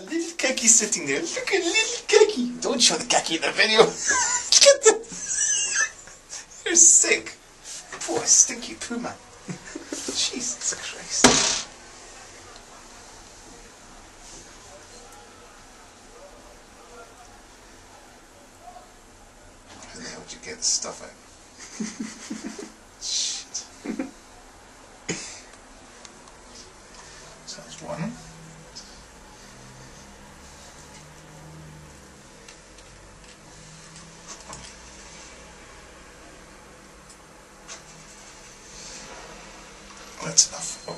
A little keki sitting there. Look at little keki. Don't show the keki in the video. Look at. You're sick. Poor stinky puma. Jesus Christ. Where the hell did you get this stuff out? Shit. So that's one. That's enough.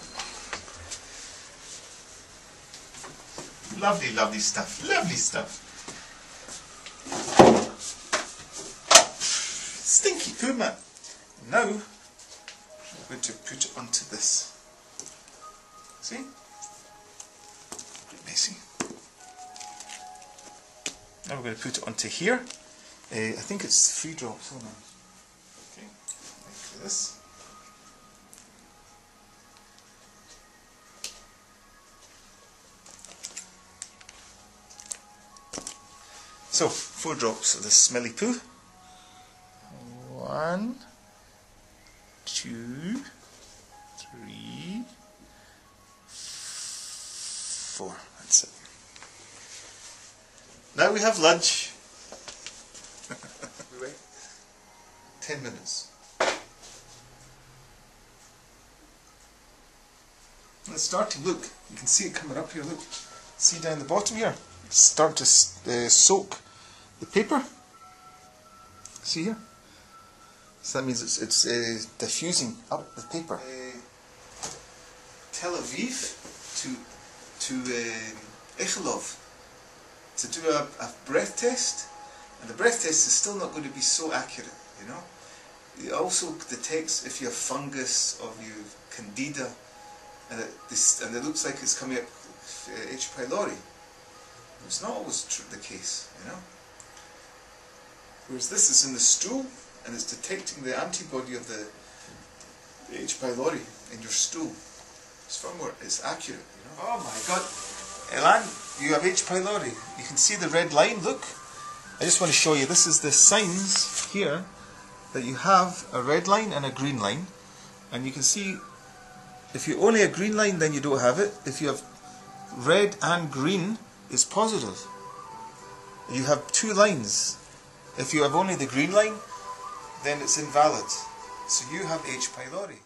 Oh. Lovely, lovely stuff. Lovely stuff. Stinky puma. Now, I'm going to put it onto this. See? Bit messy. Now we're going to put it onto here. Uh, I think it's three drops. Okay, like this. So, four drops of the smelly poo. One, two, three, four. That's it. Now we have lunch. we wait ten minutes. It's starting. Look, you can see it coming up here. Look, see down the bottom here. start to uh, soak the paper. See here. So that means it's it's uh, diffusing up the paper. Uh, Tel Aviv to to uh, Ichilov to do a, a breath test, and the breath test is still not going to be so accurate. You know, it also detects if you have fungus or you have candida, and it, this and it looks like it's coming up uh, Eh, H. pylori. It's not always the case, you know. Whereas this is in the stool and it's detecting the antibody of the, the H. pylori in your stool. It's far more, it's accurate, you know. Oh my god. Elan, you have H. pylori. You can see the red line, look. I just want to show you, this is the signs here that you have a red line and a green line. And you can see, if you only a green line, then you don't have it. If you have red and green, is positive. You have two lines. If you have only the green line, then it's invalid. So you have H. pylori.